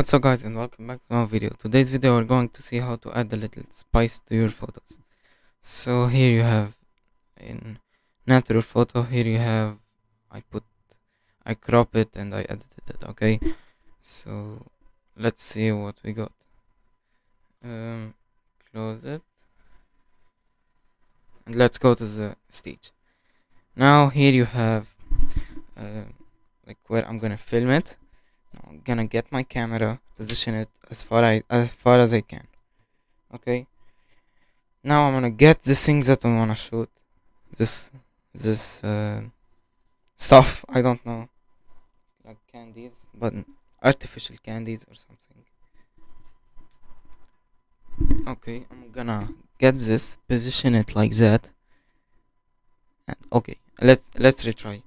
What's up guys and welcome back to our video. Today's video we're going to see how to add a little spice to your photos. So here you have in natural photo. Here you have I put I crop it and I edited it okay? So let's see what we got. Um, close it. And let's go to the stage now here you have uh, like where I'm gonna film it I'm gonna get my camera position it as far I, as far as I can. Okay? Now I'm gonna get the things that I wanna shoot. This this uh, stuff. I don't know. Like candies but artificial candies or something. Okay I'm gonna get this position it like that. And okay let's let's retry.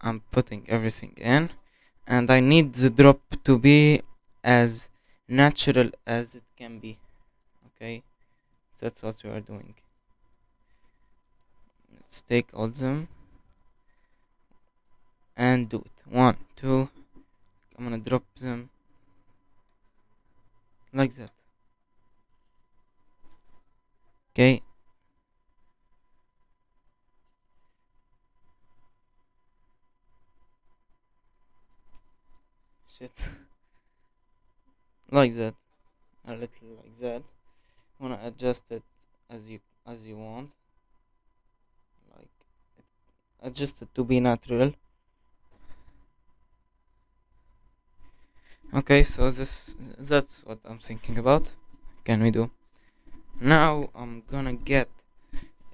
I'm putting everything in and I need the drop to be as natural as it can be. Okay? That's what we are doing. Let's take all them. And do it. One two. I'm gonna drop them. Like that. Okay shit. Like that. A little like that. You wanna adjust it as you as you want. Like adjust it to be natural. Okay so this that's what i'm thinking about. Can we do? Now i'm gonna get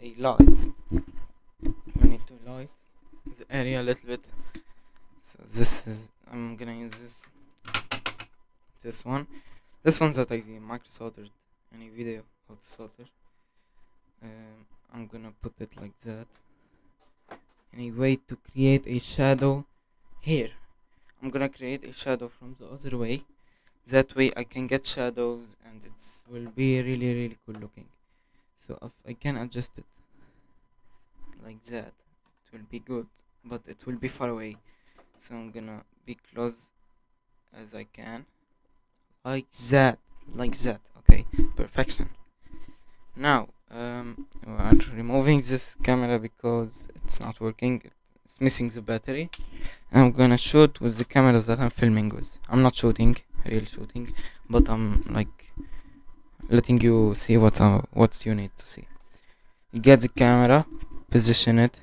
a light. I need to light the area a little bit. So this is i'm gonna use this. This one. This one's that i micro soldered any video how to solder um, i'm gonna put it like that. Anyway to create a shadow here. I'm gonna create a shadow from the other way. That way I can get shadows and it will be really really cool looking. So if I can adjust it like that it will be good but it will be far away so I'm gonna be close as I can. Like that. Like that. Okay. Perfection. Now um, we are removing this camera because it's not working. It's missing the battery. I'm gonna shoot with the cameras that I'm filming with. I'm not shooting real shooting but I'm like letting you see what uh, what you need to see. You get the camera position it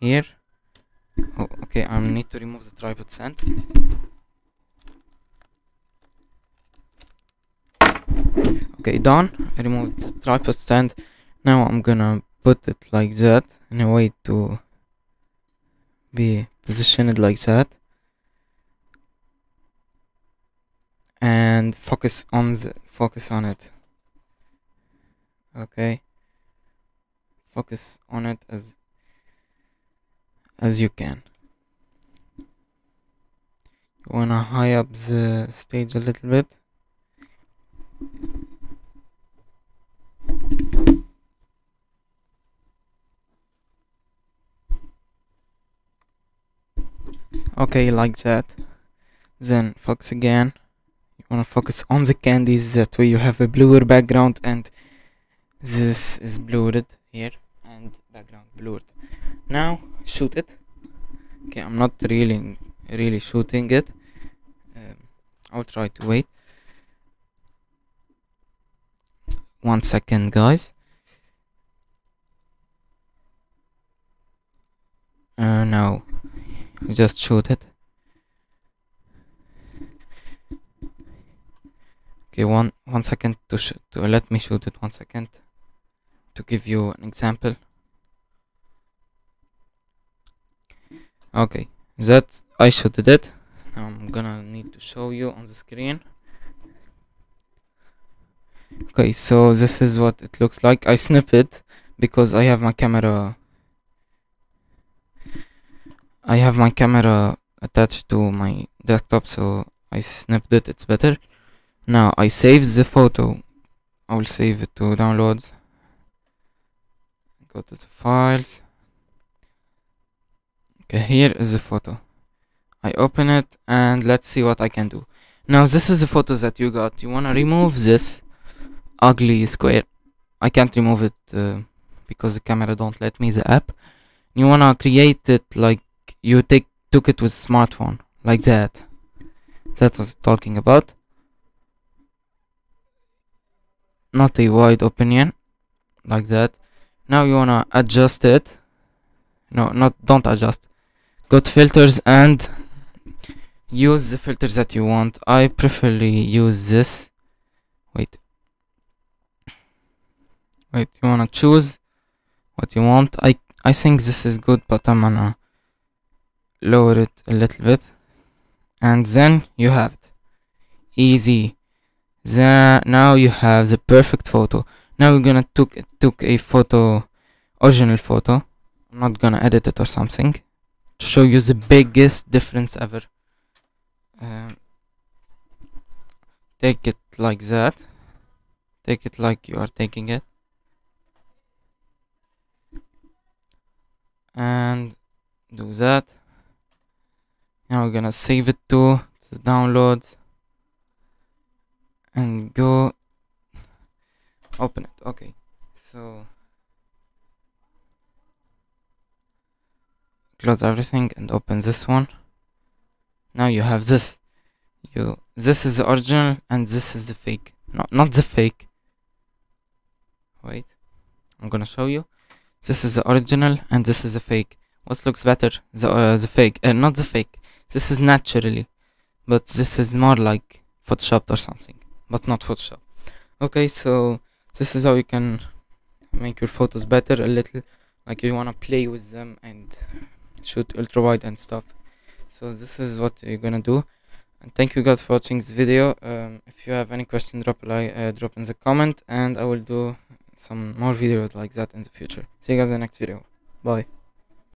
here oh, okay I need to remove the tripod stand okay done. I removed the tripod stand now I'm gonna put it like that in a way to be positioned like that. And focus on the focus on it. Okay. Focus on it as as you can. You wanna high up the stage a little bit? Okay like that. Then focus again. You want to focus on the candies that way you have a bluer background and this is blurred here and background blurred now shoot it. Okay i'm not really really shooting it. Um, i'll try to wait. One second guys. Uh, now just shoot it. Okay one one second to to let me shoot it one second. To give you an example okay that I shooted it now I'm gonna need to show you on the screen. Okay so this is what it looks like. I snip it because I have my camera I have my camera attached to my desktop so I snipped it it's better. Now I save the photo. I will save it to downloads go to the files okay here is the photo. I open it and let's see what I can do. Now this is the photo that you got. You want to remove this ugly square? I can't remove it uh, because the camera don't let me the app. You want to create it like you take took it with smartphone like that. That was talking about. Not a wide opinion like that. Now you wanna adjust it. No not don't adjust go to filters and use the filters that you want. I preferably use this. Wait. Wait you wanna choose what you want? I I think this is good but I'm gonna lower it a little bit. And then you have it. Easy. Then now you have the perfect photo. Now we're gonna took took a photo original photo. I'm not gonna edit it or something to show you the biggest difference ever. Um, take it like that. Take it like you are taking it. And do that. Now we're gonna save it to the downloads and go. Open it. Okay. So close everything and open this one. Now you have this. You this is the original and this is the fake. No not the fake. Wait. I'm gonna show you. This is the original and this is the fake. What looks better? The uh, the fake. Uh, not the fake. This is naturally. But this is more like photoshopped or something. But not photoshop. Okay so this is how you can make your photos better a little. Like you want to play with them and shoot ultra wide and stuff. So this is what you're gonna do. And thank you guys for watching this video. Um, if you have any question drop a like uh, drop in the comment and i will do some more videos like that in the future. See you guys in the next video. Bye